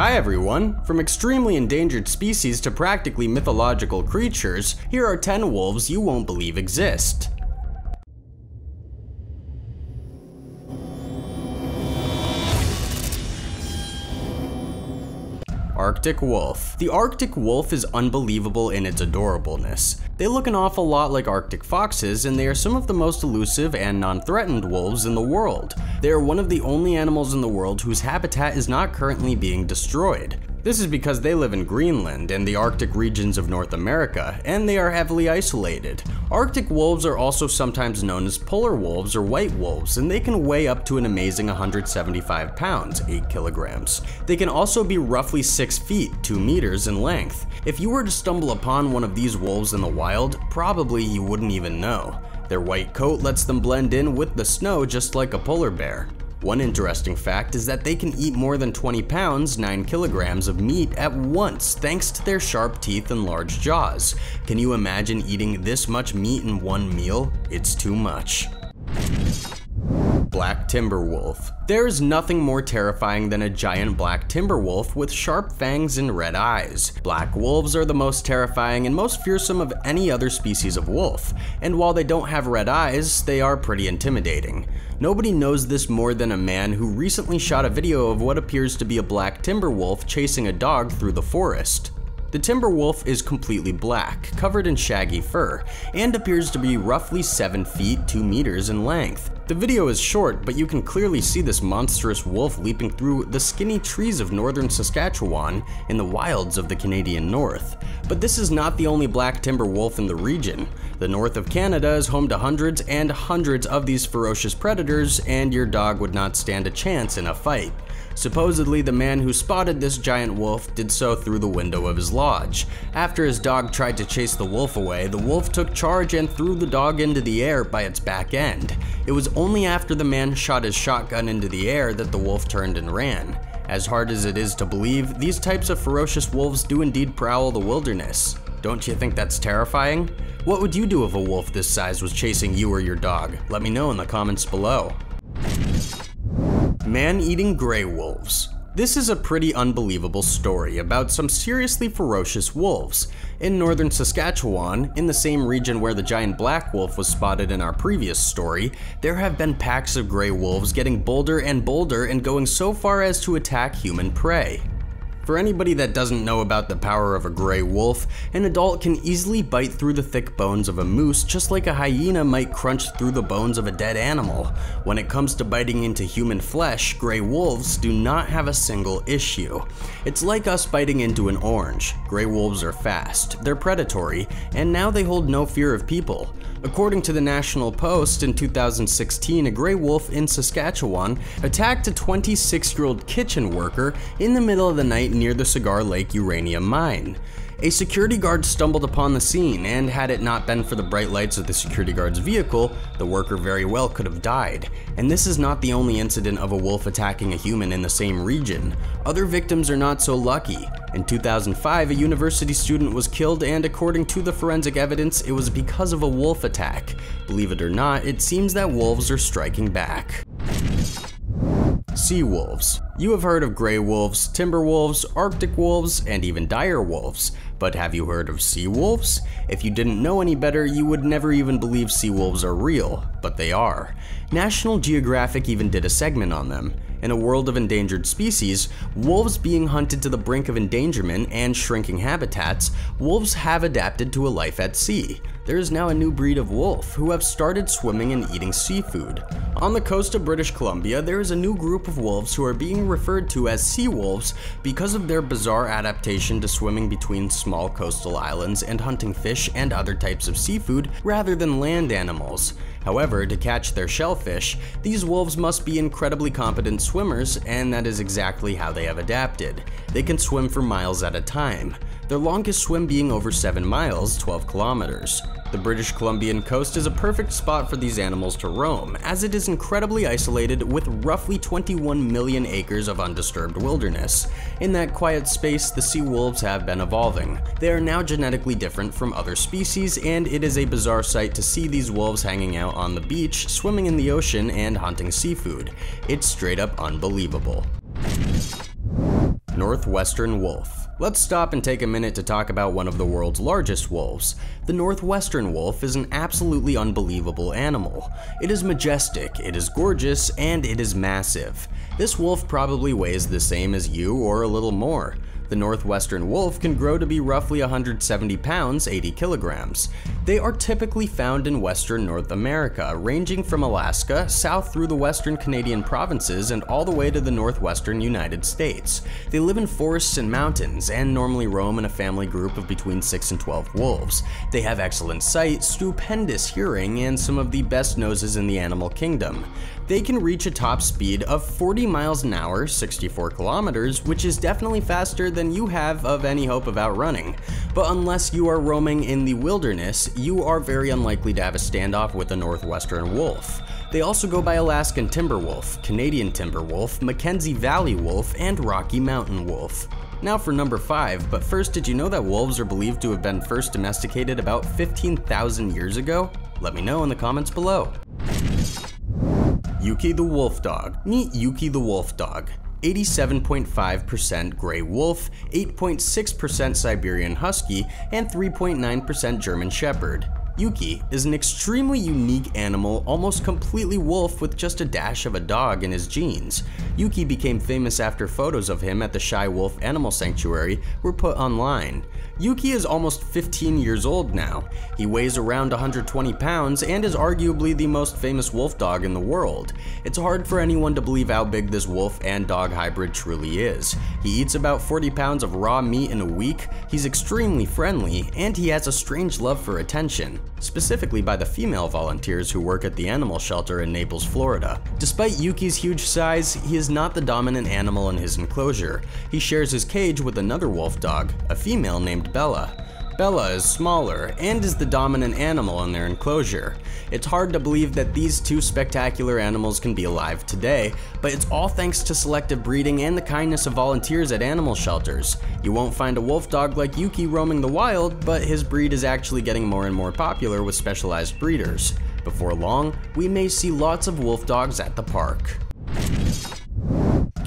Hi everyone! From extremely endangered species to practically mythological creatures, here are 10 wolves you won't believe exist. Arctic Wolf. The Arctic wolf is unbelievable in its adorableness. They look an awful lot like Arctic foxes, and they are some of the most elusive and non-threatened wolves in the world. They are one of the only animals in the world whose habitat is not currently being destroyed. This is because they live in Greenland and the Arctic regions of North America, and they are heavily isolated. Arctic wolves are also sometimes known as polar wolves or white wolves, and they can weigh up to an amazing 175 pounds, 8 kilograms. They can also be roughly 6 feet, 2 meters in length. If you were to stumble upon one of these wolves in the wild, probably you wouldn't even know. Their white coat lets them blend in with the snow just like a polar bear. One interesting fact is that they can eat more than 20 pounds, 9 kilograms of meat at once thanks to their sharp teeth and large jaws. Can you imagine eating this much meat in one meal? It's too much. Black Timber Wolf. There is nothing more terrifying than a giant black timber wolf with sharp fangs and red eyes. Black wolves are the most terrifying and most fearsome of any other species of wolf, and while they don't have red eyes, they are pretty intimidating. Nobody knows this more than a man who recently shot a video of what appears to be a black timber wolf chasing a dog through the forest. The timber wolf is completely black, covered in shaggy fur, and appears to be roughly 7 feet 2 meters in length. The video is short, but you can clearly see this monstrous wolf leaping through the skinny trees of northern Saskatchewan in the wilds of the Canadian North. But this is not the only black timber wolf in the region. The north of Canada is home to hundreds and hundreds of these ferocious predators, and your dog would not stand a chance in a fight. Supposedly, the man who spotted this giant wolf did so through the window of his lodge. After his dog tried to chase the wolf away, the wolf took charge and threw the dog into the air by its back end. It was only after the man shot his shotgun into the air that the wolf turned and ran. As hard as it is to believe, these types of ferocious wolves do indeed prowl the wilderness. Don't you think that's terrifying? What would you do if a wolf this size was chasing you or your dog? Let me know in the comments below. Man-eating gray wolves. This is a pretty unbelievable story about some seriously ferocious wolves. In northern Saskatchewan, in the same region where the giant black wolf was spotted in our previous story, there have been packs of gray wolves getting bolder and bolder and going so far as to attack human prey. For anybody that doesn't know about the power of a gray wolf, an adult can easily bite through the thick bones of a moose just like a hyena might crunch through the bones of a dead animal. When it comes to biting into human flesh, gray wolves do not have a single issue. It's like us biting into an orange. Gray wolves are fast, they're predatory, and now they hold no fear of people. According to the National Post, in 2016, a gray wolf in Saskatchewan attacked a 26 year old kitchen worker in the middle of the night near the Cigar Lake uranium mine. A security guard stumbled upon the scene, and had it not been for the bright lights of the security guard's vehicle, the worker very well could have died. And this is not the only incident of a wolf attacking a human in the same region. Other victims are not so lucky. In 2005, a university student was killed, and according to the forensic evidence, it was because of a wolf attack. Believe it or not, it seems that wolves are striking back. Sea wolves. You have heard of gray wolves, timber wolves, arctic wolves, and even dire wolves, but have you heard of sea wolves? If you didn't know any better, you would never even believe sea wolves are real, but they are. National Geographic even did a segment on them. In a world of endangered species, wolves being hunted to the brink of endangerment and shrinking habitats, wolves have adapted to a life at sea. There is now a new breed of wolf who have started swimming and eating seafood. On the coast of British Columbia, there is a new group of wolves who are being referred to as sea wolves because of their bizarre adaptation to swimming between small coastal islands and hunting fish and other types of seafood rather than land animals. However, to catch their shellfish, these wolves must be incredibly competent swimmers, and that is exactly how they have adapted. They can swim for miles at a time, their longest swim being over 7 miles, 12 kilometers. The British Columbian coast is a perfect spot for these animals to roam, as it is incredibly isolated with roughly 21 million acres of undisturbed wilderness. In that quiet space, the sea wolves have been evolving. They are now genetically different from other species, and it is a bizarre sight to see these wolves hanging out on the beach, swimming in the ocean, and hunting seafood. It's straight up unbelievable. Northwestern Wolf. Let's stop and take a minute to talk about one of the world's largest wolves. The Northwestern wolf is an absolutely unbelievable animal. It is majestic, it is gorgeous, and it is massive. This wolf probably weighs the same as you or a little more. The northwestern wolf can grow to be roughly 170 pounds, 80 kilograms. They are typically found in western North America, ranging from Alaska, south through the western Canadian provinces, and all the way to the northwestern United States. They live in forests and mountains, and normally roam in a family group of between 6 and 12 wolves. They have excellent sight, stupendous hearing, and some of the best noses in the animal kingdom they can reach a top speed of 40 miles an hour, 64 kilometers, which is definitely faster than you have of any hope of outrunning. But unless you are roaming in the wilderness, you are very unlikely to have a standoff with a northwestern wolf. They also go by Alaskan timber wolf, Canadian timber wolf, Mackenzie Valley wolf, and Rocky Mountain wolf. Now for number 5, but first did you know that wolves are believed to have been first domesticated about 15,000 years ago? Let me know in the comments below. Yuki the Wolf Dog. Meet Yuki the Wolf Dog. 87.5% gray wolf, 8.6% Siberian Husky, and 3.9% German Shepherd. Yuki is an extremely unique animal, almost completely wolf with just a dash of a dog in his genes. Yuki became famous after photos of him at the Shy Wolf Animal Sanctuary were put online. Yuki is almost 15 years old now. He weighs around 120 pounds and is arguably the most famous wolf dog in the world. It's hard for anyone to believe how big this wolf and dog hybrid truly is. He eats about 40 pounds of raw meat in a week, he's extremely friendly, and he has a strange love for attention, specifically by the female volunteers who work at the animal shelter in Naples, Florida. Despite Yuki's huge size, he is not the dominant animal in his enclosure. He shares his cage with another wolf dog, a female named Bella. Bella is smaller and is the dominant animal in their enclosure. It's hard to believe that these two spectacular animals can be alive today, but it's all thanks to selective breeding and the kindness of volunteers at animal shelters. You won't find a wolf dog like Yuki roaming the wild, but his breed is actually getting more and more popular with specialized breeders. Before long, we may see lots of wolf dogs at the park.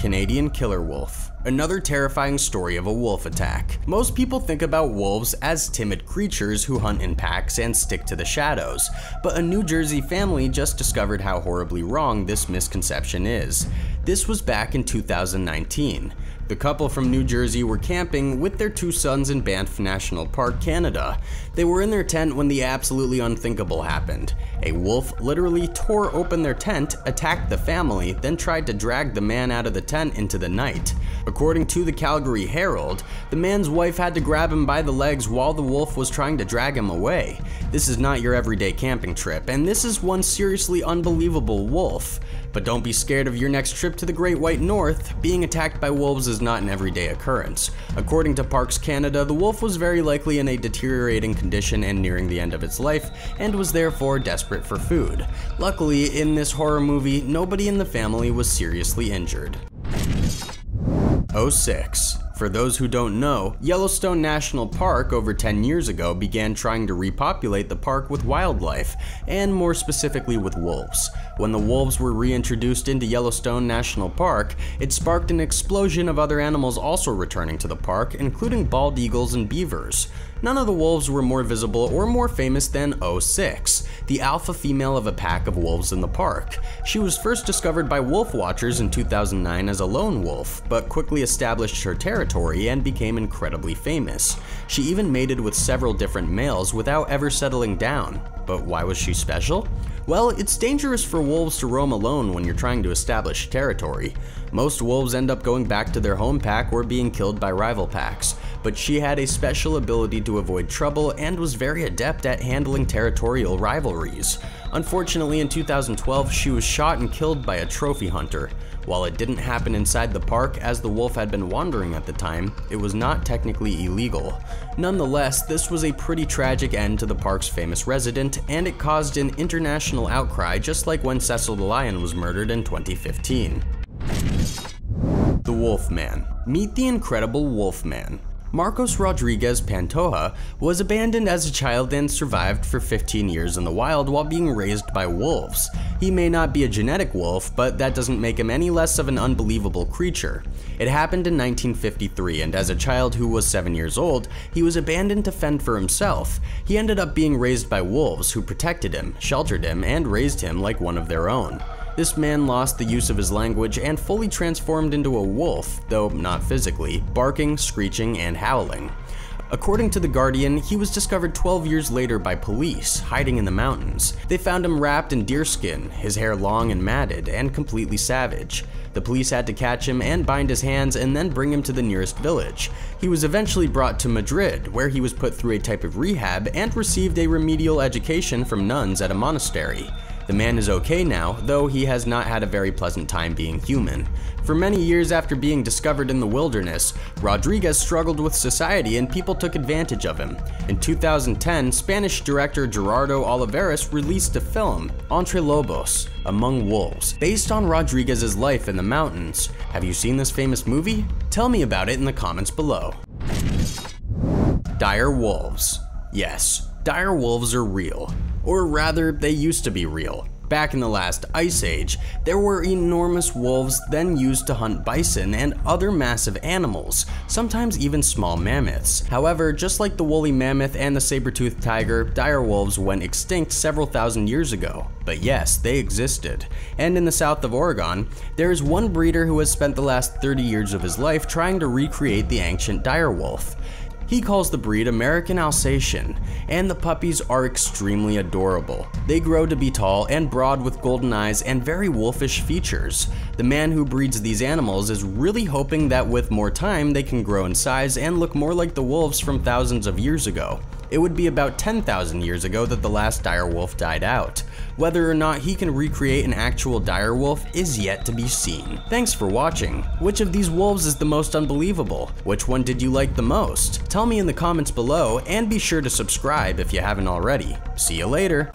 Canadian Killer Wolf. Another terrifying story of a wolf attack. Most people think about wolves as timid creatures who hunt in packs and stick to the shadows, but a New Jersey family just discovered how horribly wrong this misconception is. This was back in 2019. The couple from New Jersey were camping with their two sons in Banff National Park, Canada. They were in their tent when the absolutely unthinkable happened. A wolf literally tore open their tent, attacked the family, then tried to drag the man out of the tent into the night. According to the Calgary Herald, the man's wife had to grab him by the legs while the wolf was trying to drag him away. This is not your everyday camping trip, and this is one seriously unbelievable wolf. But don't be scared of your next trip to the Great White North. Being attacked by wolves is not an everyday occurrence. According to Parks Canada, the wolf was very likely in a deteriorating condition and nearing the end of its life, and was therefore desperate for food. Luckily, in this horror movie, nobody in the family was seriously injured. 06 for those who don't know, Yellowstone National Park over 10 years ago began trying to repopulate the park with wildlife, and more specifically with wolves. When the wolves were reintroduced into Yellowstone National Park, it sparked an explosion of other animals also returning to the park, including bald eagles and beavers. None of the wolves were more visible or more famous than O6, the alpha female of a pack of wolves in the park. She was first discovered by wolf watchers in 2009 as a lone wolf, but quickly established her territory and became incredibly famous. She even mated with several different males without ever settling down. But why was she special? Well, it's dangerous for wolves to roam alone when you're trying to establish territory. Most wolves end up going back to their home pack or being killed by rival packs, but she had a special ability to avoid trouble and was very adept at handling territorial rivalries. Unfortunately, in 2012, she was shot and killed by a trophy hunter. While it didn't happen inside the park as the wolf had been wandering at the time, it was not technically illegal. Nonetheless, this was a pretty tragic end to the park's famous resident, and it caused an international outcry just like when Cecil the Lion was murdered in 2015. The Wolfman. Meet the incredible Wolfman. Marcos Rodriguez Pantoja was abandoned as a child and survived for 15 years in the wild while being raised by wolves. He may not be a genetic wolf, but that doesn't make him any less of an unbelievable creature. It happened in 1953, and as a child who was 7 years old, he was abandoned to fend for himself. He ended up being raised by wolves who protected him, sheltered him, and raised him like one of their own. This man lost the use of his language and fully transformed into a wolf, though not physically, barking, screeching, and howling. According to The Guardian, he was discovered 12 years later by police, hiding in the mountains. They found him wrapped in deerskin, his hair long and matted, and completely savage. The police had to catch him and bind his hands and then bring him to the nearest village. He was eventually brought to Madrid, where he was put through a type of rehab and received a remedial education from nuns at a monastery. The man is okay now, though he has not had a very pleasant time being human. For many years after being discovered in the wilderness, Rodriguez struggled with society and people took advantage of him. In 2010, Spanish director Gerardo Olivares released a film, Entre Lobos, Among Wolves, based on Rodriguez's life in the mountains. Have you seen this famous movie? Tell me about it in the comments below. Dire Wolves. Yes, dire wolves are real. Or rather, they used to be real. Back in the last ice age, there were enormous wolves then used to hunt bison and other massive animals, sometimes even small mammoths. However, just like the woolly mammoth and the saber-toothed tiger, dire wolves went extinct several thousand years ago. But yes, they existed. And in the south of Oregon, there is one breeder who has spent the last 30 years of his life trying to recreate the ancient dire wolf. He calls the breed American Alsatian, and the puppies are extremely adorable. They grow to be tall and broad with golden eyes and very wolfish features. The man who breeds these animals is really hoping that with more time they can grow in size and look more like the wolves from thousands of years ago. It would be about 10,000 years ago that the last dire wolf died out. Whether or not he can recreate an actual dire wolf is yet to be seen. Thanks for watching. Which of these wolves is the most unbelievable? Which one did you like the most? Tell me in the comments below and be sure to subscribe if you haven't already. See you later.